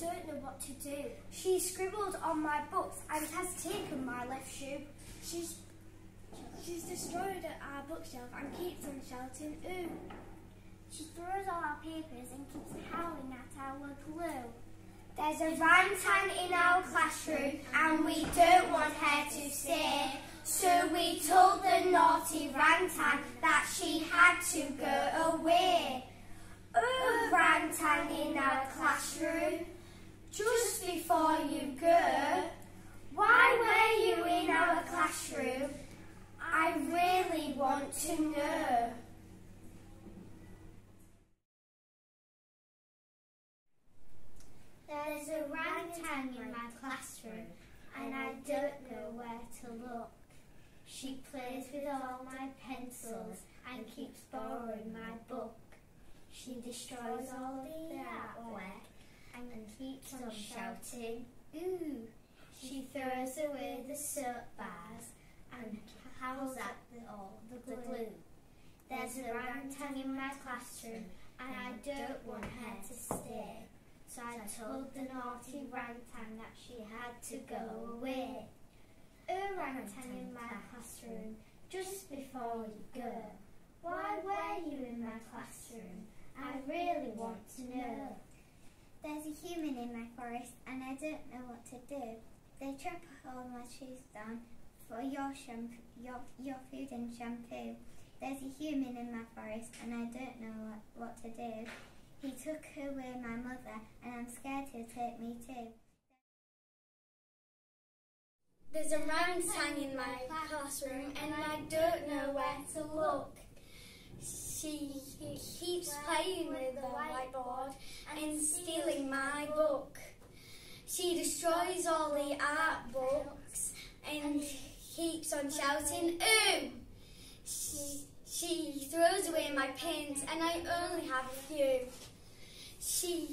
don't know what to do. She scribbled on my books and has taken my left shoe. She's she's destroyed our bookshelf and keeps on shouting, ooh. She throws all our papers and keeps howling at our glue. There's a Rang-tan in our classroom and we don't want her to stay. So we told the naughty Rang-tan that she had to go away. Oh, Rang-tan in our classroom, just before you go, why were you in our classroom? I really want to know. There's a rantang in my classroom and I don't know where to look. She plays with all my pencils and keeps borrowing my book. She destroys all the artwork on shouting, ooh. She throws away the soap bars and howls at the, all the glue. There's a Rang-tan in my classroom and I don't want her to stay. So I told the naughty Rang-tan that she had to go away. Orangutan in my classroom, just before you go. Why were you in my classroom? I really want to know. There's a human in my forest and I don't know what to do. They chop all my trees down for your shampoo, your, your food and shampoo. There's a human in my forest and I don't know what, what to do. He took away my mother and I'm scared he'll take me too. There's a Rang-tan in my classroom and I don't know where to look. She keeps playing with the whiteboard and stealing my book. She destroys all the art books and keeps on shouting, ooh! She, throws away my pens and I only have a few. She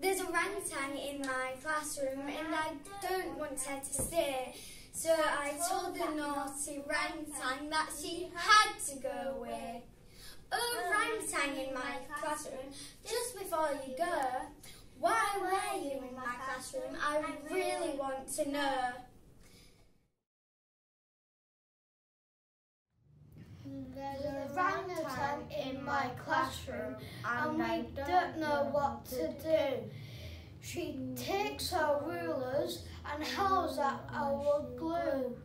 there's a Rang-tan in my classroom and I don't want her to stay. So I told the naughty Rang-tan that she had to go away. Rang-tan in my classroom, just before you go, why were you in my classroom? I really want to know. There's a Rang-tan in my classroom and I don't know what to do. She takes our rulers and howls at our glue.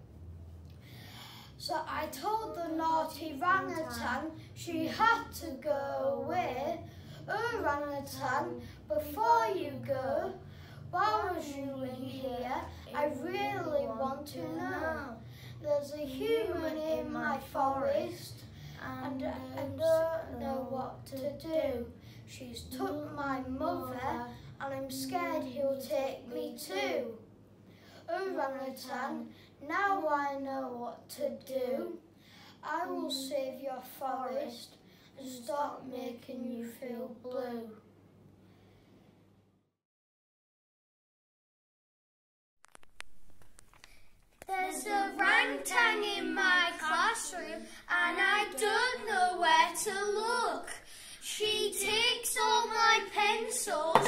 So I told the naughty orangutan she had to go away. Oh, orangutan, before you go, why was you in here? I really want to know. There's a human in my forest and I don't know what to do. She's took my mother and I'm scared he'll take me too. Oh, orangutan, now I know what to do. I will mm. save your forest and mm. stop making you feel blue. There's a Rang-tan in my classroom and I don't know where to look. She takes all my pencils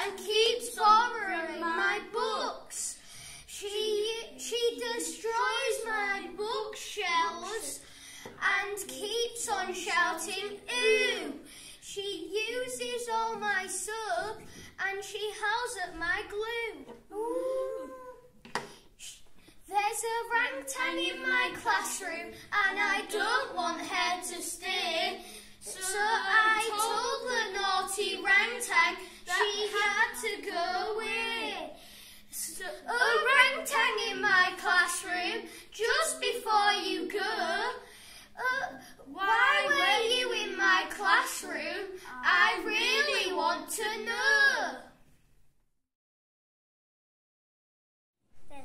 and keeps borrowing my books. She, she destroys my bookshelves and keeps on shouting, ooh. She uses all my soap and she howls at my glue. Ooh. There's a Rang-tan in my classroom and I don't want her to stay. So I told the naughty Rang-tan she had to go away. So, a Rang-tan in my classroom just before you go. Uh, why were you in my classroom? I really want to know.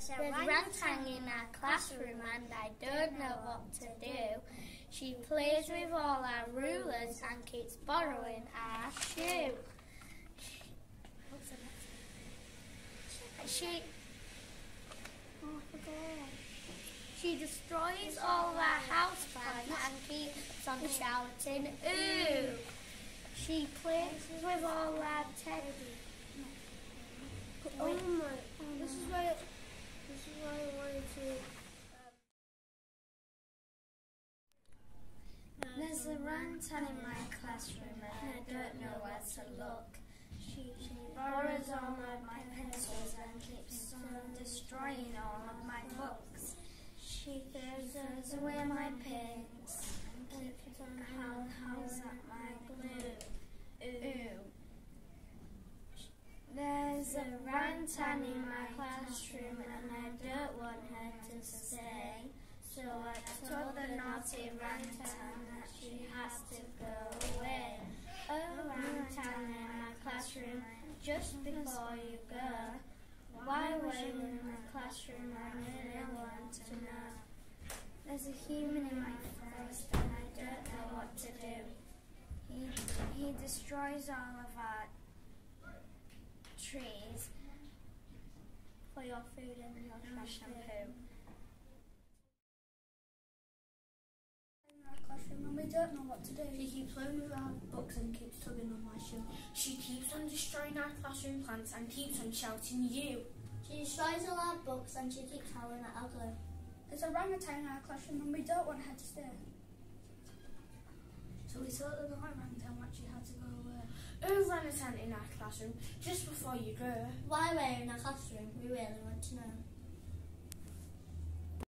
There's a Rang-tan in our classroom and I don't know what to do. She plays with all our rulers and keeps borrowing our shoe. She, she destroys all our house plants and keeps on shouting, ooh. She plays with all our teddy. Oh my! This is why. This is why I wanted to. Um, There's a orangutan in my classroom and I don't know where to look. She, she borrows all of my pencils and keeps on destroying all of my books. She throws away my pins and keeps on howls at my glue. Ooh. There's a orangutan in my classroom to stay. So I told the naughty orangutan that she has to go away. Oh, orangutan in my classroom, just before you go, why were you in my classroom? I really want to know. There's a human in my forest and I don't know what to do. He, he destroys all of our trees for your food and your shampoo. in our classroom and we don't know what to do. She keeps playing with our books and keeps tugging on my shoe. She keeps on destroying our classroom plants and keeps on shouting you. She destroys all our books and she keeps howling at glue. There's a orangutan in our classroom and we don't want her to stay. So we told the orangutan what she had to go away. Oh, orangutan in our classroom, just before you go. Why we're in our classroom, we really want to know.